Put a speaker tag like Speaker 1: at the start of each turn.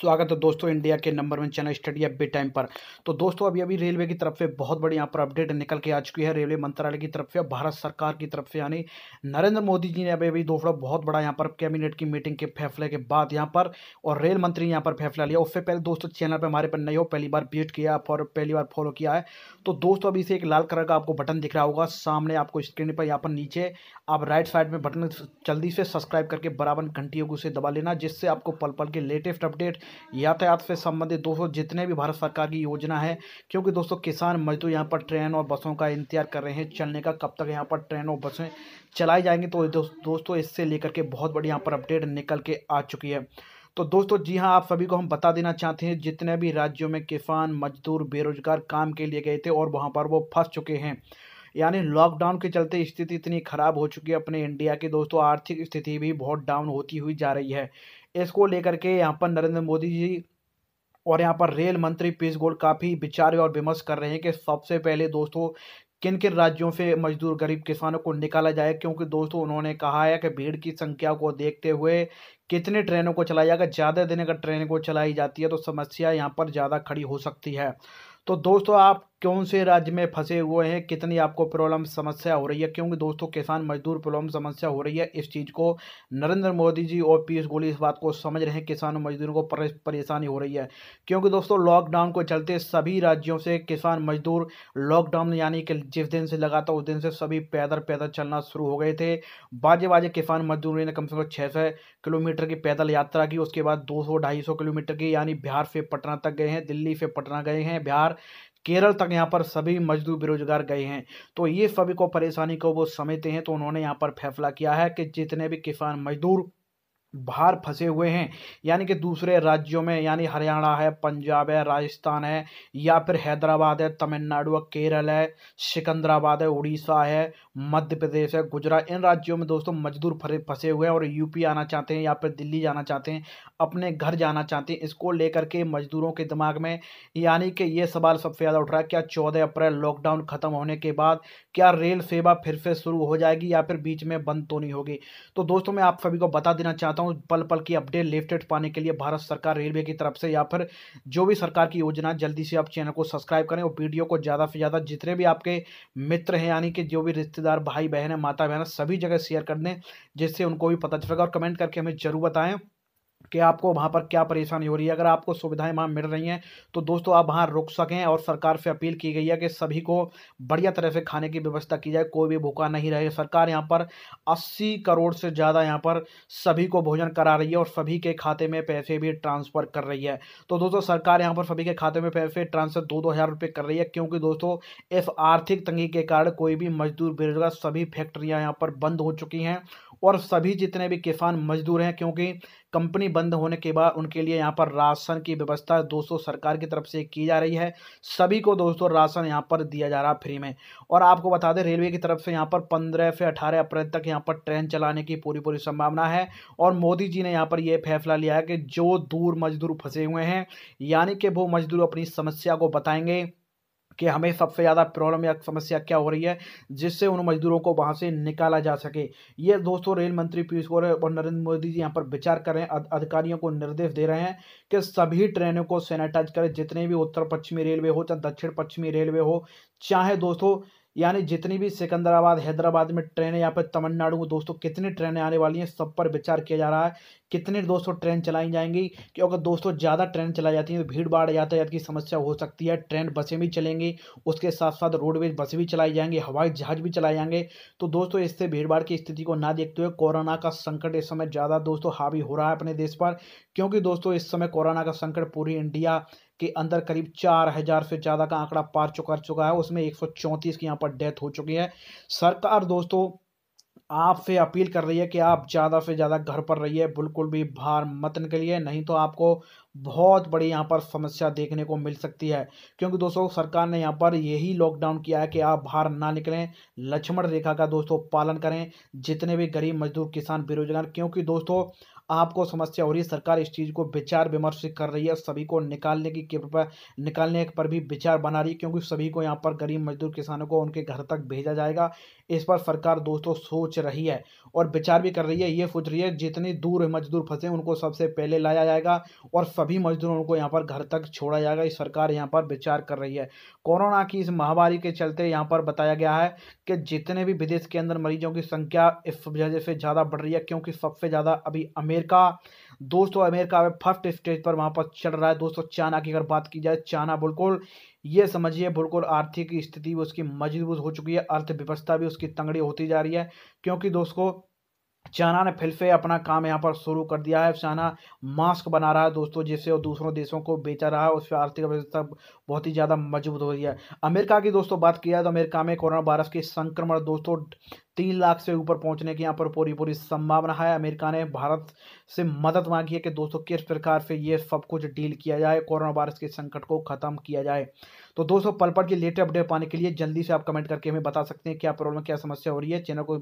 Speaker 1: स्वागत है दोस्तों इंडिया के number one channel study update time पर। तो दोस्तों, अभी अभी रेलवे की तरफ़ से बहुत बड़ी यहाँ पर अपडेट निकल के आ चुकी है। रेलवे मंत्रालय की तरफ़ से भारत सरकार की तरफ़ से, यानी नरेंद्र मोदी जी ने अभी अभी दोस्तों बहुत बड़ा यहाँ पर कैबिनेट की मीटिंग के फैसले के बाद यहाँ पर और रेल मंत्री ने यहाँ पर फैसला लिया। उससे पहले दोस्तों, चैनल पर हमारे पर नहीं हो, पहली बार विज़िट किया और पहली बार फॉलो किया है। तो दोस्तों, अभी से एक लाल कलर का आपको बटन दिख रहा होगा। सामने आपको स्क्रीन पर यहाँ पर नीचे आप राइट साइड में बटन जल्दी से सब्सक्राइब करके बराबर घंटियों को उसे दबा लेना, जिससे आपको पल पल के लेटेस्ट अपडेट यातायात से संबंधित दोस्तों, जितने भी भारत सरकार की योजना है, क्योंकि दोस्तों किसान मजदूर यहाँ पर ट्रेन और बसों का इंतज़ार कर रहे हैं, चलने का कब तक यहाँ पर ट्रेन और बसें चलाई जाएँगी तो दोस्तों इससे लेकर के बहुत बड़ी यहाँ पर अपडेट निकल के आ चुकी है। तो दोस्तों, जी हाँ आप सभी को हम बता देना चाहते हैं, जितने भी राज्यों में किसान मजदूर बेरोजगार काम के लिए गए थे और वहाँ पर वो फंस चुके हैं, यानी लॉकडाउन के चलते स्थिति इतनी ख़राब हो चुकी है, अपने इंडिया की दोस्तों, आर्थिक स्थिति भी बहुत डाउन होती हुई जा रही है। इसको लेकर के यहाँ पर नरेंद्र मोदी जी और यहाँ पर रेल मंत्री पीयूष गोयल काफ़ी विचार और विमर्श कर रहे हैं कि सबसे पहले दोस्तों किन किन राज्यों से मजदूर गरीब किसानों को निकाला जाए? क्योंकि दोस्तों, उन्होंने कहा है कि भीड़ की संख्या को देखते हुए कितने ट्रेनों को चलाया अगर ज़्यादा दिन अगर ट्रेन को चलाई जाती है तो समस्या यहाँ पर ज़्यादा खड़ी हो सकती है। तो दोस्तों, आप कौन से राज्य में फंसे हुए हैं? कितनी आपको प्रॉब्लम समस्या हो रही है? क्योंकि दोस्तों, किसान मजदूर प्रॉब्लम समस्या हो रही है। इस चीज़ को नरेंद्र मोदी जी और पीयूष गोयल इस बात को समझ रहे हैं। किसान मजदूरों को परेशानी हो रही है। क्योंकि दोस्तों लॉकडाउन को चलते सभी राज्यों से किसान मजदूर लॉकडाउन यानी कि जिस दिन से लगा था उस दिन से सभी पैदल पैदल चलना शुरू हो गए थे। बाजे बाजे किसान मजदूरों ने कम से कम छः सौ किलोमीटर की पैदल यात्रा की। उसके बाद दो सौ किलोमीटर की यानी बिहार से पटना तक गए हैं, दिल्ली से पटना गए हैं। बिहार केरल तक यहाँ पर सभी मजदूर बेरोजगार गए हैं। तो ये सभी को परेशानी को वो समझते हैं तो उन्होंने यहाँ पर फैसला किया है कि जितने भी किसान मजदूर बाहर फंसे हुए हैं। यानी कि दूसरे राज्यों में, यानी हरियाणा है, पंजाब है, राजस्थान है, या फिर हैदराबाद है, तमिलनाडु है, केरल है, सिकंदराबाद है, उड़ीसा है, मध्य प्रदेश है, गुजरात। इन राज्यों में दोस्तों मजदूर फंसे हुए हैं और यूपी आना चाहते हैं या फिर दिल्ली जाना चाहते हैं, अपने घर जाना चाहते हैं। इसको लेकर के मजदूरों के दिमाग में, यानी कि ये सवाल सबसे ज़्यादा उठ रहा है, क्या चौदह अप्रैल लॉकडाउन ख़त्म होने के बाद, क्या रेल सेवा फिर से शुरू हो जाएगी या फिर बीच में बंद तो नहीं होगी? तो दोस्तों, मैं आप सभी को बता देना चाहता हूँ पल पल की अपडेट लेफ्टेड पाने के लिए भारत सरकार रेलवे की तरफ़ से या फिर जो भी सरकार की योजना जल्दी से आप चैनल को सब्सक्राइब करें और वीडियो को ज़्यादा से ज़्यादा जितने भी आपके मित्र हैं, यानी कि जो भी रिश्तेदार भाई बहन है माता बहन सभी जगह शेयर कर दें, जिससे उनको भी पता चलेगा और कमेंट करके हमें ज़रूर बताएँ। कि आपको वहाँ पर क्या परेशानी हो रही है। अगर आपको सुविधाएँ वहाँ मिल रही हैं तो दोस्तों आप वहाँ रुक सकें और सरकार से अपील की गई है कि सभी को बढ़िया तरह से खाने की व्यवस्था की जाए, कोई भी भूखा नहीं रहे। सरकार यहाँ पर 80 करोड़ से ज़्यादा यहाँ पर सभी को भोजन करा रही है और सभी के खाते में पैसे भी ट्रांसफ़र कर रही है। तो दोस्तों सरकार यहाँ पर सभी के खाते में पैसे ट्रांसफ़र दो दो हज़ार रुपये कर रही है क्योंकि दोस्तों इस आर्थिक तंगी के कारण कोई भी मजदूर, बेरोजगार सभी फैक्ट्रियाँ यहाँ पर बंद हो चुकी हैं और सभी जितने भी किसान मजदूर हैं, क्योंकि कंपनी बंद होने के बाद उनके लिए यहाँ पर राशन की व्यवस्था दोस्तों सरकार की तरफ़ से की जा रही है। सभी को दोस्तों राशन यहाँ पर दिया जा रहा है फ्री में। और आपको बता दें, रेलवे की तरफ़ से यहाँ पर पंद्रह से अठारह अप्रैल तक यहाँ पर ट्रेन चलाने की पूरी पूरी संभावना है। और मोदी जी ने यहाँ पर यह फैसला लिया है कि जो दूर मजदूर फंसे हुए हैं, यानी कि वो मजदूर अपनी समस्या को बताएँगे। कि हमें सबसे ज़्यादा प्रॉब्लम या समस्या क्या हो रही है, जिससे उन मजदूरों को वहाँ से निकाला जा सके। ये दोस्तों, रेल मंत्री पीयूष गोयल और नरेंद्र मोदी जी यहाँ पर विचार कर रहे हैं अधिकारियों को निर्देश दे रहे हैं कि सभी ट्रेनों को सैनिटाइज करें, जितने भी उत्तर पश्चिमी रेलवे हो चाहे दक्षिण पश्चिमी रेलवे हो, चाहे दोस्तों यानी जितनी भी सिकंदराबाद, हैदराबाद में ट्रेनें, यहाँ पर तमिलनाडु में दोस्तों कितनी ट्रेनें आने वाली हैं, सब पर विचार किया जा रहा है। कितनी दोस्तों ट्रेन चलाई जाएँगी? क्योंकि दोस्तों ज़्यादा ट्रेन चलाई जाती हैं तो भीड़ भाड़ यातायात की समस्या हो सकती है। ट्रेन बसें भी चलेंगी, उसके साथ साथ रोडवेज़ बसें भी चलाई जाएँगी, हवाई जहाज़ भी चलाए जाएँगे। तो दोस्तों, इससे भीड़ भाड़ की स्थिति को ना देखते हुए कोरोना का संकट इस समय ज़्यादा दोस्तों हावी हो रहा है अपने देश पर। क्योंकि दोस्तों, इस समय कोरोना का संकट पूरी इंडिया के अंदर करीब चार हज़ार से ज़्यादा का आंकड़ा पार चुका चुका है। उसमें एक सौ चौंतीस की यहाँ पर डेथ हो चुकी है। सरकार दोस्तों, आपसे अपील कर रही है कि आप ज़्यादा से ज़्यादा घर पर रहिए, बिल्कुल भी बाहर मत निकलिए, नहीं तो आपको बहुत बड़ी यहाँ पर समस्या देखने को मिल सकती है। क्योंकि दोस्तों, सरकार ने यहाँ पर यही लॉकडाउन किया है कि आप बाहर ना निकलें, लक्ष्मण रेखा का दोस्तों पालन करें, जितने भी गरीब मजदूर, किसान, बेरोजगार, क्योंकि दोस्तों आपको समस्या हो रही है, सरकार इस चीज़ को विचार विमर्श कर रही है, सभी को निकालने की कृपया निकालने पर भी विचार बना रही है, क्योंकि सभी को यहाँ पर गरीब मजदूर किसानों को उनके घर तक भेजा जाएगा। इस पर सरकार दोस्तों सोच रही है और विचार भी कर रही है, ये सोच रही है, जितनी दूर मजदूर फंसे उनको सबसे पहले लाया जाएगा और सभी मजदूरों को यहाँ पर घर तक छोड़ा जाएगा। इस सरकार यहाँ पर विचार कर रही है। कोरोना की इस महामारी के चलते यहाँ पर बताया गया है कि जितने भी विदेश के अंदर मरीजों की संख्या इस वजह से ज़्यादा बढ़ रही है, क्योंकि सबसे ज़्यादा अभी अमेरिका दोस्तों, अमेरिका में फ़र्स्ट स्टेज पर वहाँ पर चल रहा है। दोस्तों, चाइना की अगर बात की जाए, चाइना बिल्कुल ये समझिए, बिल्कुल आर्थिक स्थिति उसकी मज़बूत हो चुकी है, अर्थव्यवस्था भी उसकी तंगड़ी होती जा रही है। क्योंकि दोस्तों चाइना ने फिर से अपना काम यहाँ पर शुरू कर दिया है। चाइना मास्क बना रहा है दोस्तों, जिससे वो दूसरों देशों को बेचा रहा है। उस पर आर्थिक व्यवस्था बहुत ही ज़्यादा मज़बूत हो रही है। अमेरिका की दोस्तों बात किया तो अमेरिका में कोरोना वायरस के संक्रमण दोस्तों तीन लाख से ऊपर पहुँचने की यहाँ पर पूरी पूरी संभावना है। अमेरिका ने भारत से मदद मांगी है कि दोस्तों किस प्रकार से ये सब कुछ डील किया जाए कोरोना वायरस के संकट को खत्म किया जाए। तो दोस्तों पल पल की लेटेस्ट अपडेट पाने के लिए जल्दी से आप कमेंट करके हमें बता सकते हैं क्या प्रॉब्लम, क्या समस्या हो रही है। चैनल को